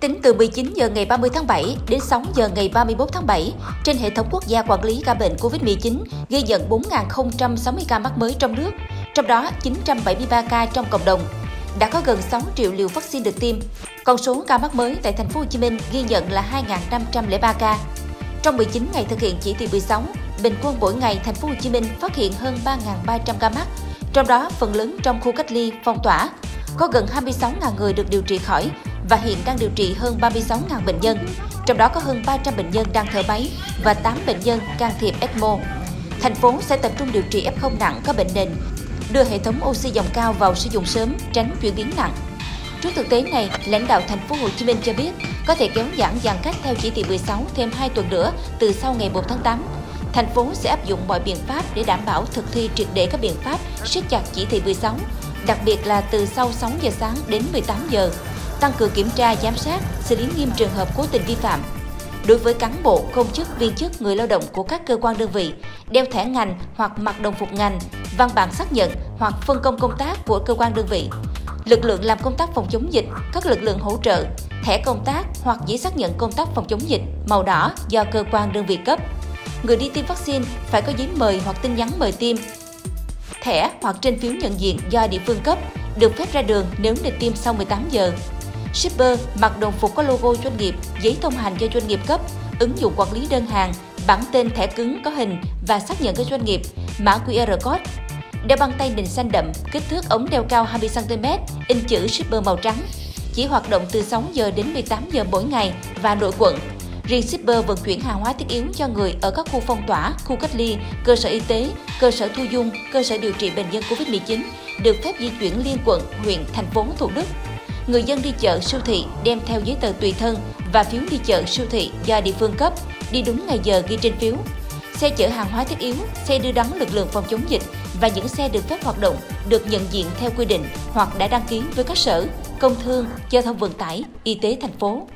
Tính từ 19 giờ ngày 30 tháng 7 đến 6 giờ ngày 31 tháng 7, trên hệ thống quốc gia quản lý ca bệnh COVID-19 ghi nhận 4.060 ca mắc mới trong nước, trong đó 973 ca trong cộng đồng. Đã có gần 6 triệu liều vaccine được tiêm. Con số ca mắc mới tại thành phố Hồ Chí Minh ghi nhận là 2.503 ca. Trong 19 ngày thực hiện chỉ thị 16, bình quân mỗi ngày thành phố Hồ Chí Minh phát hiện hơn 3.300 ca mắc, trong đó phần lớn trong khu cách ly, phong tỏa. Có gần 26.000 người được điều trị khỏi và hiện đang điều trị hơn 36.000 bệnh nhân, trong đó có hơn 300 bệnh nhân đang thở máy và 8 bệnh nhân can thiệp ECMO. Thành phố sẽ tập trung điều trị F0 nặng có bệnh nền, đưa hệ thống oxy dòng cao vào sử dụng sớm, tránh chuyển biến nặng. Trước thực tế này, lãnh đạo thành phố Hồ Chí Minh cho biết có thể kéo giãn giãn cách theo chỉ thị 16 thêm 2 tuần nữa từ sau ngày 1 tháng 8. Thành phố sẽ áp dụng mọi biện pháp để đảm bảo thực thi triệt để các biện pháp siết chặt chỉ thị 16, đặc biệt là từ sau 6 giờ sáng đến 18 giờ tăng cường kiểm tra giám sát, xử lý nghiêm trường hợp cố tình vi phạm. Đối với cán bộ, công chức, viên chức, người lao động của các cơ quan đơn vị, đeo thẻ ngành hoặc mặc đồng phục ngành, văn bản xác nhận hoặc phân công công tác của cơ quan đơn vị. Lực lượng làm công tác phòng chống dịch, các lực lượng hỗ trợ, thẻ công tác hoặc giấy xác nhận công tác phòng chống dịch màu đỏ do cơ quan đơn vị cấp. Người đi tiêm vaccine phải có giấy mời hoặc tin nhắn mời tiêm, thẻ hoặc trên phiếu nhận diện do địa phương cấp, được phép ra đường nếu được tiêm sau 18 giờ. Shipper mặc đồng phục có logo doanh nghiệp, giấy thông hành do doanh nghiệp cấp, ứng dụng quản lý đơn hàng, bản tên thẻ cứng có hình và xác nhận cái doanh nghiệp, mã QR code. Đeo băng tay nền xanh đậm, kích thước ống đeo cao 20cm, in chữ shipper màu trắng. Chỉ hoạt động từ 6 giờ đến 18 giờ mỗi ngày và nội quận. Riêng shipper vận chuyển hàng hóa thiết yếu cho người ở các khu phong tỏa, khu cách ly, cơ sở y tế, cơ sở thu dung, cơ sở điều trị bệnh nhân COVID-19 được phép di chuyển liên quận, huyện, thành phố Thủ Đức người dân đi chợ siêu thị đem theo giấy tờ tùy thân và phiếu đi chợ siêu thị do địa phương cấp, đi đúng ngày giờ ghi trên phiếu. Xe chở hàng hóa thiết yếu, xe đưa đón lực lượng phòng chống dịch và những xe được phép hoạt động được nhận diện theo quy định hoặc đã đăng ký với các sở, công thương, giao thông vận tải, y tế thành phố.